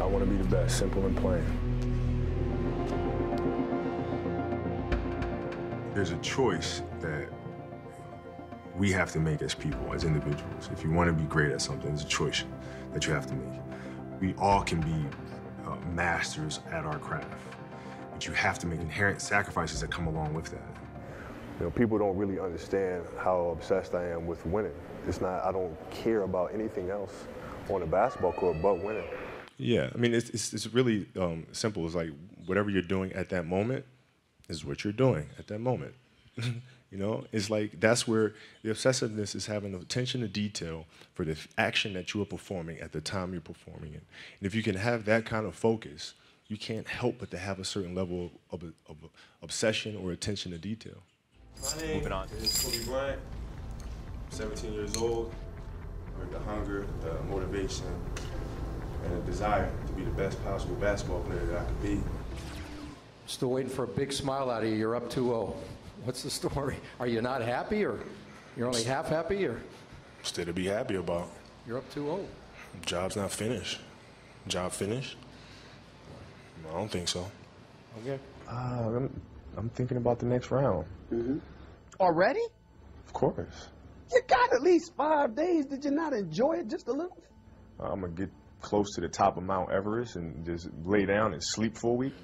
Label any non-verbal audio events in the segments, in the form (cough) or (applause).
I want to be the best, simple and plain. There's a choice that we have to make as people, as individuals. If you want to be great at something, it's a choice that you have to make. We all can be uh, masters at our craft, but you have to make inherent sacrifices that come along with that. You know, people don't really understand how obsessed I am with winning. It's not, I don't care about anything else on the basketball court but winning. Yeah, I mean, it's, it's, it's really um, simple. It's like whatever you're doing at that moment is what you're doing at that moment. (laughs) you know, it's like that's where the obsessiveness is having attention to detail for the action that you are performing at the time you're performing it. And if you can have that kind of focus, you can't help but to have a certain level of, of, of obsession or attention to detail. Moving on. It's Kobe Bryant, 17 years old, with the hunger, the motivation, and a desire to be the best possible basketball player that I could be. Still waiting for a big smile out of you. You're up 2-0. What's the story? Are you not happy, or you're only half happy, or Still to be happy about. you're up 2-0? Job's not finished. Job finished? I don't think so. Okay. Uh, I'm, I'm thinking about the next round. Already? Of course. You got at least five days. Did you not enjoy it just a little? I'm gonna get close to the top of Mount Everest and just lay down and sleep for a week.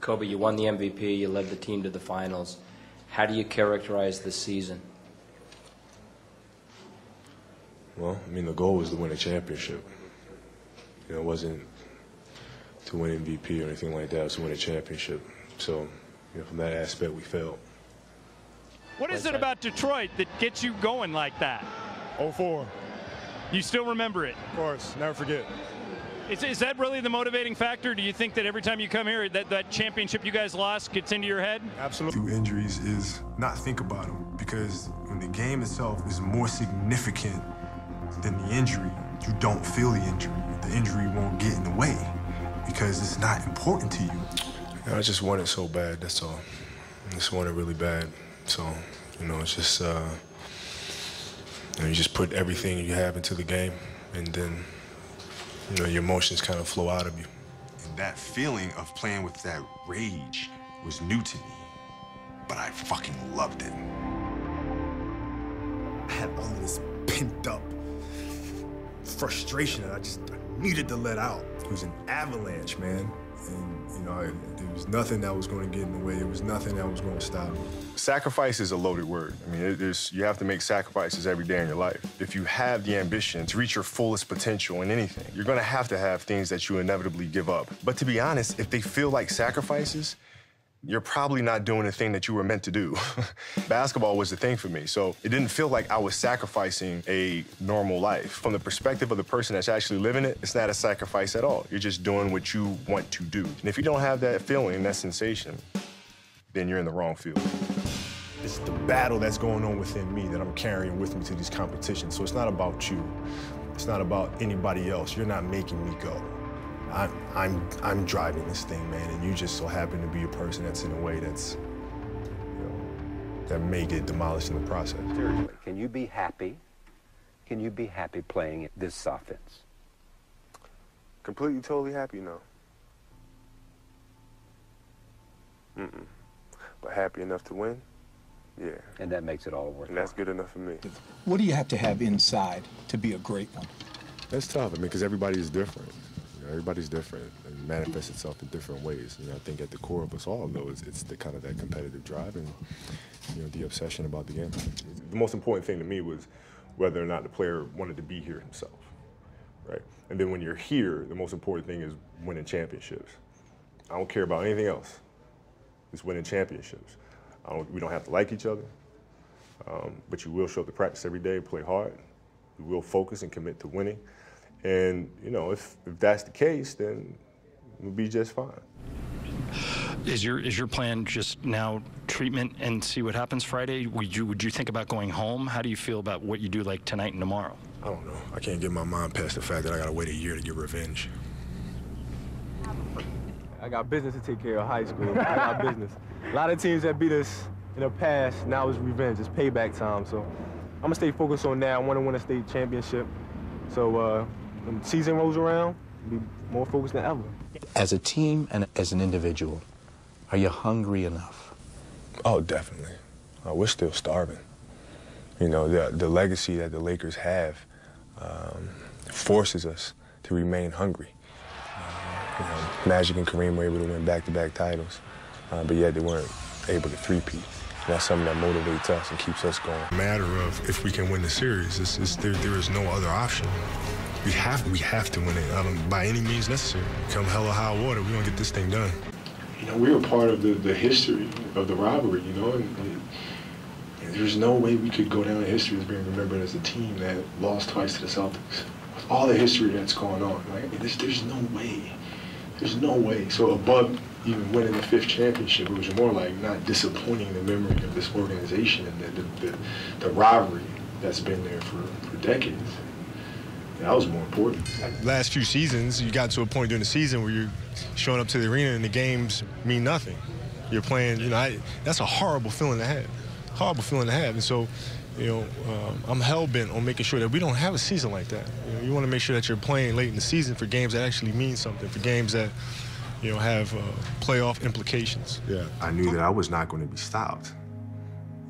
Kobe, you won the MVP, you led the team to the finals. How do you characterize this season? Well, I mean, the goal was to win a championship. You know, it wasn't to win MVP or anything like that. It was to win a championship. So, you know, from that aspect, we failed. What is it about Detroit that gets you going like that? 04. You still remember it? Of course, never forget. Is, is that really the motivating factor? Do you think that every time you come here, that, that championship you guys lost gets into your head? Absolutely. Through injuries is not think about them because when the game itself is more significant than the injury, you don't feel the injury. The injury won't get in the way because it's not important to you. I just want it so bad, that's all. I just want it really bad. So, you know, it's just, uh, you, know, you just put everything you have into the game and then, you know, your emotions kind of flow out of you. And that feeling of playing with that rage was new to me, but I fucking loved it. I had all this pent up frustration that I just needed to let out. It was an avalanche, man. And, you know, I, there was nothing that was going to get in the way. There was nothing that was going to stop me. Sacrifice is a loaded word. I mean, there's, you have to make sacrifices every day in your life. If you have the ambition to reach your fullest potential in anything, you're going to have to have things that you inevitably give up. But to be honest, if they feel like sacrifices, you're probably not doing the thing that you were meant to do. (laughs) Basketball was the thing for me, so it didn't feel like I was sacrificing a normal life. From the perspective of the person that's actually living it, it's not a sacrifice at all. You're just doing what you want to do. And if you don't have that feeling, that sensation, then you're in the wrong field. It's the battle that's going on within me that I'm carrying with me to these competitions. So it's not about you. It's not about anybody else. You're not making me go. I'm, I'm, I'm driving this thing, man, and you just so happen to be a person that's in a way that's, you know, that may get demolished in the process. Seriously, can you be happy? Can you be happy playing this offense? Completely, totally happy, no. Mm-mm. But happy enough to win, yeah. And that makes it all worth it. And that's good enough for me. What do you have to have inside to be a great one? That's tough, I mean, because everybody is different. Everybody's different and manifests itself in different ways. I think at the core of us all, though, is it's the kind of that competitive drive and you know the obsession about the game. The most important thing to me was whether or not the player wanted to be here himself, right? And then when you're here, the most important thing is winning championships. I don't care about anything else. It's winning championships. Don't, we don't have to like each other, um, but you will show up to practice every day, play hard. You will focus and commit to winning. And, you know, if, if that's the case, then we'll be just fine. Is your is your plan just now treatment and see what happens Friday? Would you would you think about going home? How do you feel about what you do like tonight and tomorrow? I don't know. I can't get my mind past the fact that I gotta wait a year to get revenge. I got business to take care of high school. I got (laughs) business. A lot of teams that beat us in the past. Now it's revenge. It's payback time. So I'm gonna stay focused on that. I want to win a state championship. So uh, when season rolls around, be more focused than ever. As a team and as an individual, are you hungry enough? Oh, definitely. Uh, we're still starving. You know, the, the legacy that the Lakers have um, forces us to remain hungry. Uh, you know, Magic and Kareem were able to win back-to-back titles, uh, but yet they weren't able to three-peat. That's something that motivates us and keeps us going. Matter of if we can win the series, it's, it's, there, there is no other option. We have we have to win it by any means necessary. Come hell or high water, we're gonna get this thing done. You know, we were part of the, the history of the rivalry, you know, and, and, and there's no way we could go down in history as being remembered as a team that lost twice to the Celtics. With all the history that's going on, like, there's, there's no way. There's no way. So above even winning the fifth championship, it was more like not disappointing the memory of this organization and the, the, the, the that's been there for, for decades. That was more important. Last few seasons, you got to a point during the season where you're showing up to the arena and the games mean nothing. You're playing, you know, I, that's a horrible feeling to have. Horrible feeling to have. And so, you know, um, I'm hell bent on making sure that we don't have a season like that. You, know, you want to make sure that you're playing late in the season for games that actually mean something, for games that, you know, have uh, playoff implications. Yeah. I knew that I was not going to be stopped.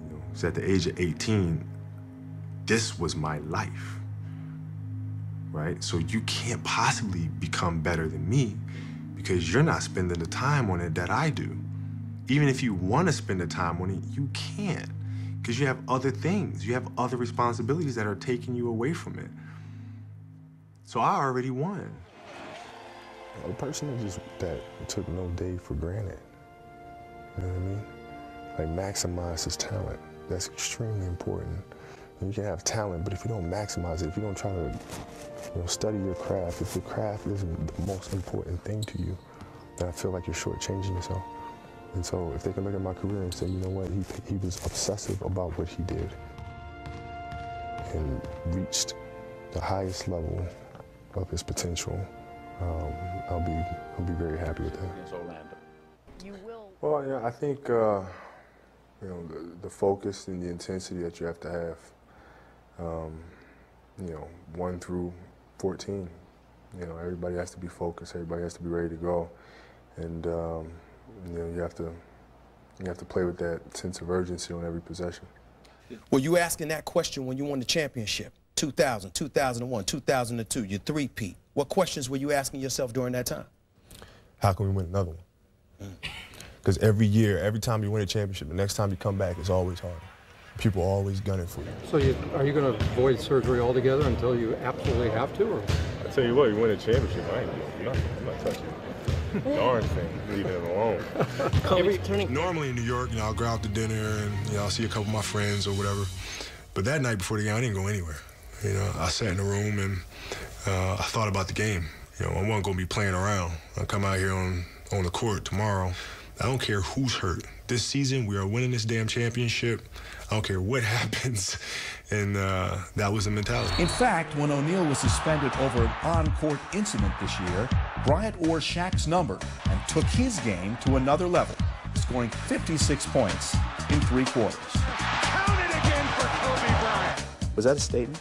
You know, so at the age of 18, this was my life right? So you can't possibly become better than me because you're not spending the time on it that I do. Even if you want to spend the time on it, you can't because you have other things. You have other responsibilities that are taking you away from it. So I already won. A person that just that took no day for granted. You know what I mean? Like maximize his talent. That's extremely important. You can have talent, but if you don't maximize it, if you don't try to you know, study your craft, if your craft isn't the most important thing to you, then I feel like you're shortchanging yourself. And so if they can look at my career and say, you know what, he, he was obsessive about what he did and reached the highest level of his potential, um, I'll be I'll be very happy with that. You will. Well, yeah, I think uh, you know the, the, focus and the intensity that you have to have. Um, you know, one through 14. You know, everybody has to be focused. Everybody has to be ready to go, and um, you know, you have to you have to play with that sense of urgency on every possession. Were you asking that question when you won the championship? 2000, 2001, 2002, your three-peat. What questions were you asking yourself during that time? How can we win another one? Because mm. every year, every time you win a championship, the next time you come back, it's always harder people are always gunning for you. So you, are you going to avoid surgery altogether until you absolutely have to? Or? I tell you what, you win a championship, I ain't doing nothing. I'm not touching it. (laughs) Darn thing, leave it alone. (laughs) Normally in New York, you know, I'll go out to dinner and you know, I'll see a couple of my friends or whatever. But that night before the game, I didn't go anywhere. You know, I sat in the room and uh, I thought about the game. You know, I wasn't going to be playing around. I come out here on on the court tomorrow. I don't care who's hurt. This season, we are winning this damn championship. I don't care what (laughs) happens. And uh, that was the mentality. In fact, when O'Neal was suspended over an on-court incident this year, Bryant wore Shaq's number and took his game to another level, scoring 56 points in three quarters. Count it again for Kobe Bryant. Was that a statement?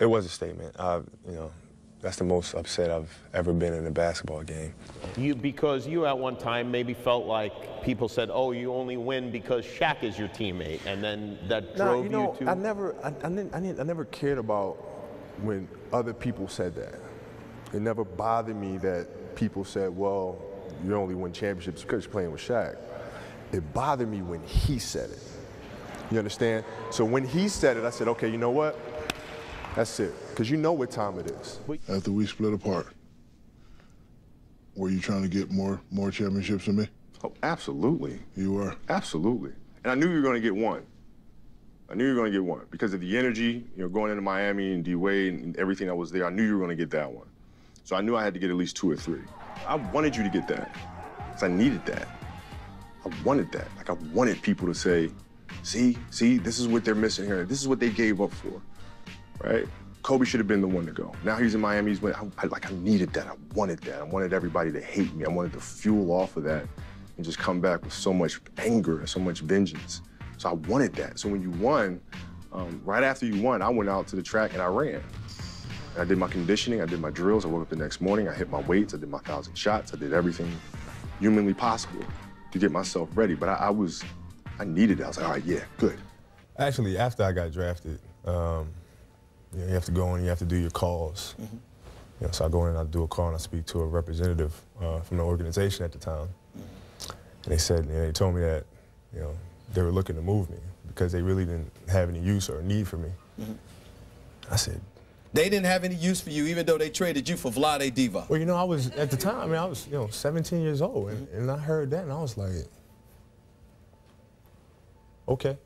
It was a statement. Uh, you know, that's the most upset I've ever been in a basketball game. You because you at one time maybe felt like people said, "Oh, you only win because Shaq is your teammate," and then that drove you, know, you to. I never, I, I, didn't, I, didn't, I never cared about when other people said that. It never bothered me that people said, "Well, you only win championships because you're playing with Shaq." It bothered me when he said it. You understand? So when he said it, I said, "Okay, you know what? That's it. Because you know what time it is. After we split apart, were you trying to get more more championships than me? Oh, absolutely. You were? Absolutely. And I knew you were going to get one. I knew you were going to get one because of the energy, you know, going into Miami and D Wade and everything that was there. I knew you were going to get that one. So I knew I had to get at least two or three. I wanted you to get that because I needed that. I wanted that. Like I wanted people to say, see, see, this is what they're missing here. This is what they gave up for right? Kobe should have been the one to go. Now he's in Miami. He's I, I, like I needed that. I wanted that. I wanted everybody to hate me. I wanted to fuel off of that and just come back with so much anger and so much vengeance. So I wanted that. So when you won, um, right after you won, I went out to the track and I ran. And I did my conditioning, I did my drills. I woke up the next morning, I hit my weights, I did my thousand shots, I did everything humanly possible to get myself ready. But I, I was, I needed it. I was like, all right, yeah, good. Actually, after I got drafted, um, you, know, you have to go in, you have to do your calls. Mm-hmm. You know, so I go in and I do a call and I speak to a representative uh, from the organization at the time. And they said, you know, they told me that, you know, they were looking to move me because they really didn't have any use or need for me. Mhm. I said, They didn't have any use for you, even though they traded you for Vlade Divac. well, you know, I was, at the time, I mean, I was, you know, 17 years old, and, and I heard that, and I was like, okay.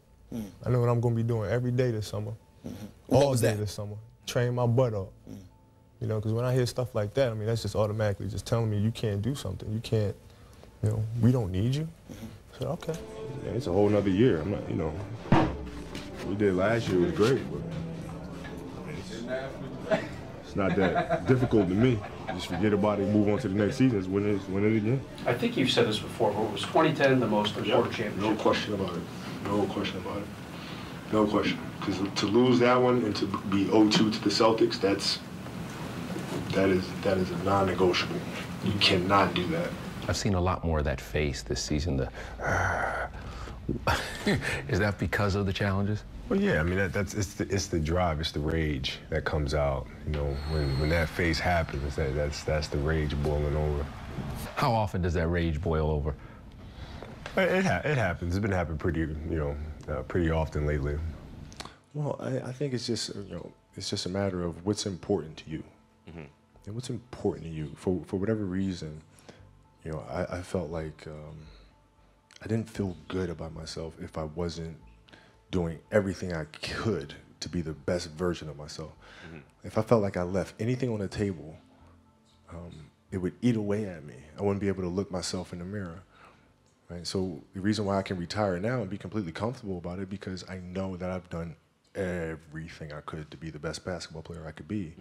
I know what I'm going to be doing every day this summer. What All was day that? this summer. Train my butt off. You know, because when I hear stuff like that, I mean, that's just automatically just telling me you can't do something. You can't, you know, we don't need you. I said, okay. Yeah, it's a whole nother year. I'm not, you know, we did last year was great, but it's, it's not that difficult to me. Just forget about it, move on to the next season. It's win it, win it again. I think you've said this before, but was 2010 the most important championship? No question about it. No question about it. No question. Because to lose that one and to be 0-2 to the Celtics, that's that is that is a non-negotiable. You cannot do that. I've seen a lot more of that face this season. The (laughs) is that because of the challenges? Well, yeah, I mean that, that's it's the it's the drive, it's the rage that comes out. You know, when when that face happens, that that's that's the rage boiling over. How often does that rage boil over? It it, ha- it happens. It's been happening pretty you know uh, pretty often lately. Well, I, I think it's just you know it's just a matter of what's important to you, and what's important to you for for whatever reason. You know, I, I felt like um, I didn't feel good about myself if I wasn't doing everything I could to be the best version of myself. If I felt like I left anything on the table, um, it would eat away at me. I wouldn't be able to look myself in the mirror. Right? So the reason why I can retire now and be completely comfortable about it because I know that I've done everything I could to be the best basketball player I could be.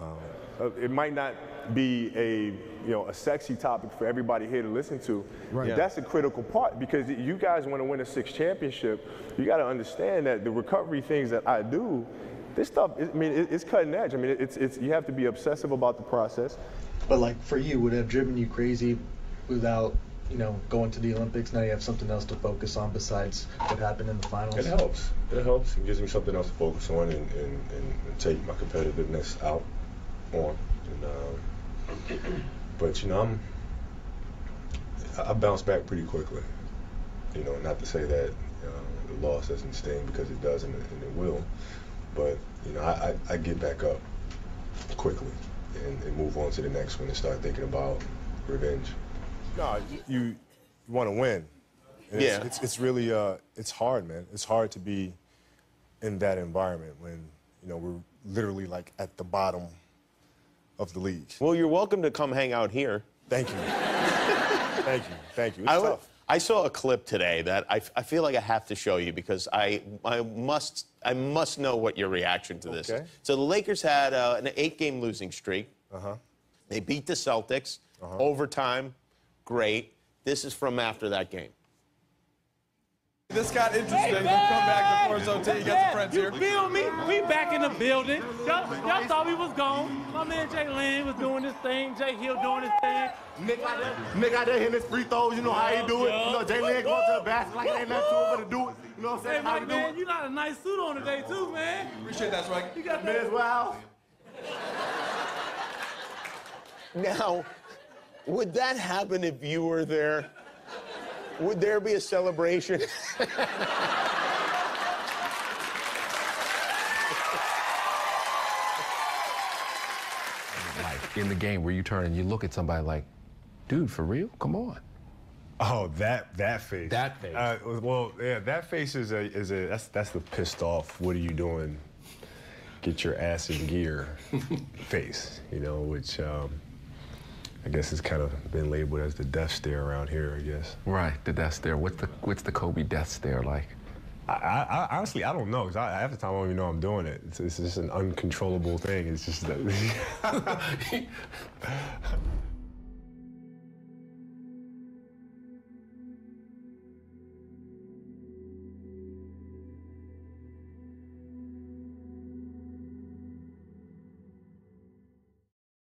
Um, uh, it might not be a you know a sexy topic for everybody here to listen to. Right. But That's a critical part because you guys want to win a six championship. You got to understand that the recovery things that I do, this stuff. I mean, it's cutting edge. I mean, it's it's you have to be obsessive about the process. But like for you, would it have driven you crazy without, you know, going to the Olympics? Now you have something else to focus on besides what happened in the finals. It helps. It helps. It gives me something else to focus on and, and, and, take my competitiveness out on. And, um, but you know, I'm I bounce back pretty quickly. You know, not to say that uh, the loss doesn't sting because it does and it, and it will, but you know, I, I, I get back up quickly and, and move on to the next one and start thinking about revenge. No, you, you want to win. And Yeah. It's, it's, it's really, uh, it's hard, man. It's hard to be in that environment when, you know, we're literally like at the bottom of the league. Well, you're welcome to come hang out here. Thank you. Thank you. Thank you. It's I, would- tough. I saw a clip today that I, I feel like I have to show you because I, I must I must know what your reaction to this. Okay. is. So the Lakers had uh, an eight-game losing streak. Uh-huh. They beat the Celtics overtime. Great. This is from after that game. This got interesting. We'll come back to Force OT. You got some friends here. You feel me? We back in the building. Y'all, y'all thought we was gone. My man Jay Lane was doing his thing. Jay Hill doing his thing. Nick out there, Nick out there hitting his free throws. You know how he do it. You know, Jay Lynn going to the basket like it ain't nothing to it but to do it. You know what I'm Hey, saying? How Mike, do man, it. you got a nice suit on today, too, man. Appreciate that, Swag. You got Miz Wow. Now, would that happen if you were there? Would there be a celebration? (laughs) Like in the game where you turn and you look at somebody like, dude, for real? Come on. Oh, that that face. That face. Uh, well, yeah, that face is a is a that's that's the pissed off. What are you doing? Get your ass in gear (laughs) face. You know, which um, I guess it's kind of been labeled as the death stare around here. I guess. Right, the death stare. What's the what's the Kobe death stare like? I, I, I honestly I don't know. 'cause I, half the time I don't even know I'm doing it. It's, it's just an uncontrollable thing. It's just that. (laughs) (laughs)